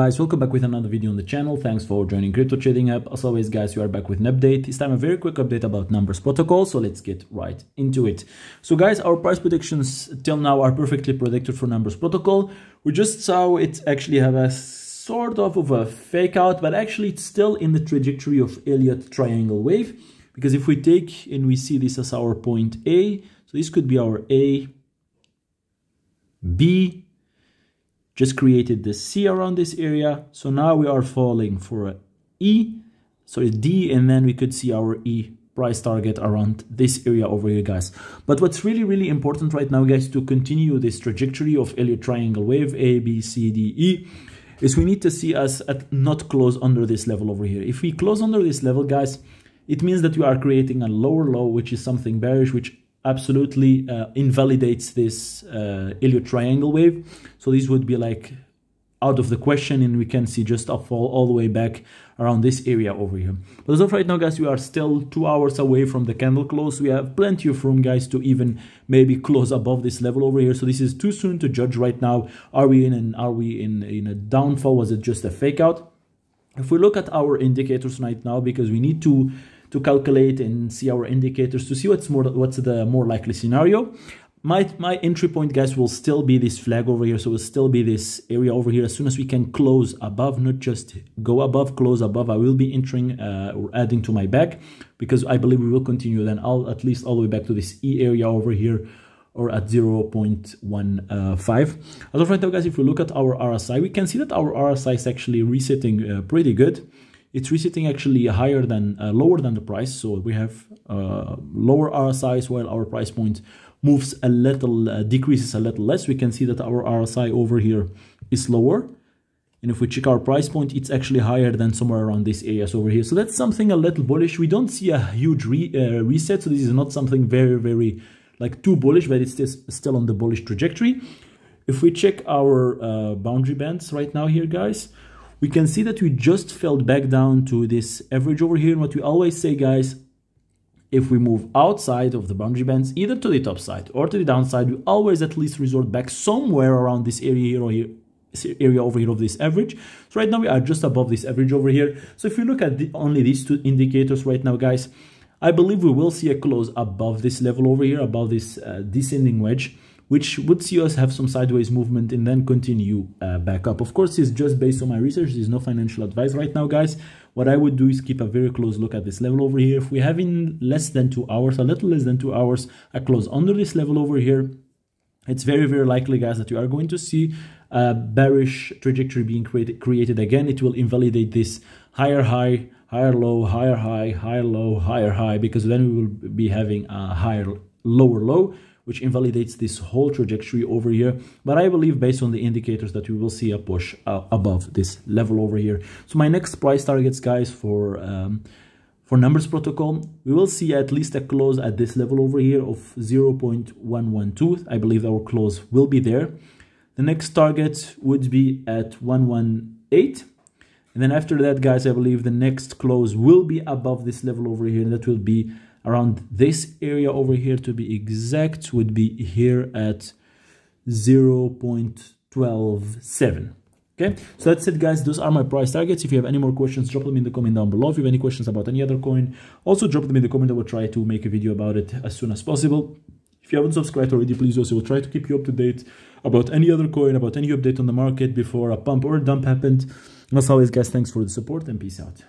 Guys, welcome back with another video on the channel. Thanks for joining Crypto Trading Hub. As always, guys, we are back with an update. This time a very quick update about Numbers Protocol. So let's get right into it. So guys, our price predictions till now are perfectly predicted for Numbers Protocol. We just saw it actually have a sort of of a fake out, but actually it's still in the trajectory of Elliott triangle wave. Because if we take and we see this as our point A, so this could be our A, B, just created the C around this area. So now we are falling for a E, sorry, D, and then we could see our E price target around this area over here, guys. But what's really, really important right now, guys, to continue this trajectory of Elliott triangle wave, A, B, C, D, E, is we need to see us at not close under this level over here. If we close under this level, guys, it means that we are creating a lower low, which is something bearish, which absolutely uh, invalidates this uh, Elliott triangle wave. So this would be like out of the question and we can see just a fall all the way back around this area over here. But as of right now, guys, we are still two hours away from the candle close. We have plenty of room, guys, to even maybe close above this level over here. So this is too soon to judge right now. Are we in an, are we in, in a downfall? Was it just a fake out? If we look at our indicators right now, because we need to to calculate and see our indicators to see what's more what's the more likely scenario. My my entry point guys will still be this flag over here. So will still be this area over here. As soon as we can close above not just go above close above i will be entering uh, or adding to my back because i believe we will continue. Then i'll at least all the way back to this e area over here or at 0.15 as of right now guys if we look at our rsi we can see that our rsi is actually resetting uh, pretty good it's resetting actually higher than uh, lower than the price. So we have uh, lower RSIs while our price point moves a little uh, decreases a little less. We can see that our RSI over here is lower. And if we check our price point it's actually higher than somewhere around this areas over here. So that's something a little bullish. We don't see a huge re uh, reset. So this is not something very very like too bullish but it's still on the bullish trajectory. If we check our uh, Bollinger bands right now here guys we can see that we just fell back down to this average over here. And what we always say, guys, if we move outside of the Bollinger bands, either to the top side or to the downside, we always at least resort back somewhere around this area here or here area over here of this average. So right now we are just above this average over here. So if you look at the, only these two indicators right now, guys, I believe we will see a close above this level over here, above this uh, descending wedge which would see us have some sideways movement and then continue uh, back up. Of course, it's just based on my research. There's no financial advice right now, guys. What I would do is keep a very close look at this level over here. If we have in less than two hours, a little less than two hours, a close under this level over here, it's very, very likely, guys, that you are going to see a bearish trajectory being created, created again. It will invalidate this higher high, higher low, higher high, higher low, higher high, because then we will be having a higher, lower low, which invalidates this whole trajectory over here. But I believe based on the indicators that we will see a push uh, above this level over here. So my next price targets, guys, for um, for numbers protocol, we will see at least a close at this level over here of 0.112. I believe our close will be there. The next target would be at 118. And then after that, guys, I believe the next close will be above this level over here. And that will be around this area over here to be exact would be here at 0.127 okay? So that's it guys. Those are my price targets. If you have any more questions drop them in the comment down below. If you have any questions about any other coin also drop them in the comment. I will try to make a video about it as soon as possible. If you haven't subscribed already please also will try to keep you up to date about any other coin about any update on the market before a pump or a dump happened. And as always guys thanks for the support and peace out